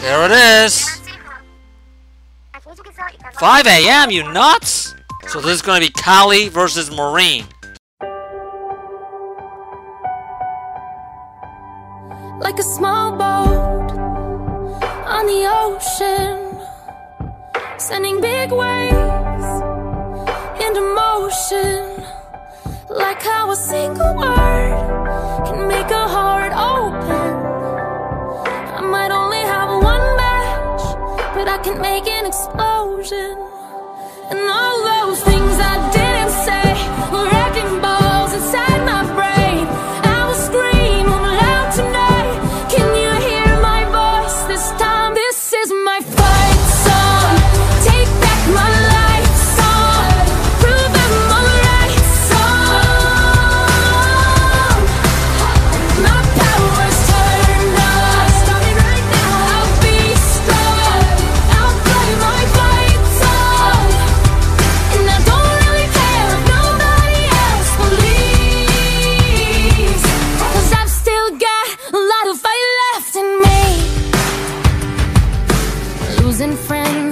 There it is. 5 a.m. You nuts? So this is gonna be Callie versus Marie. like a small boat on the ocean, sending big waves into motion. Like how a single word I can make an explosion. And all those things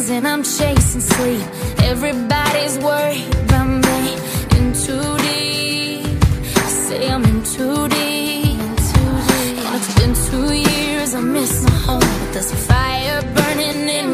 friends and I'm chasing sleep. Everybody's worried about me. In too deep. I say I'm in too deep. And it's been two years, I miss my home. But there's a fire burning in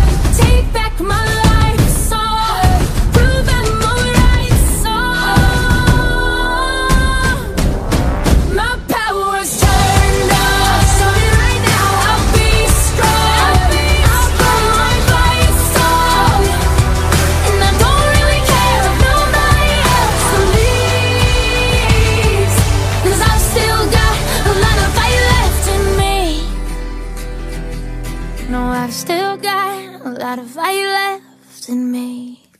Still got a lot of fight left in me.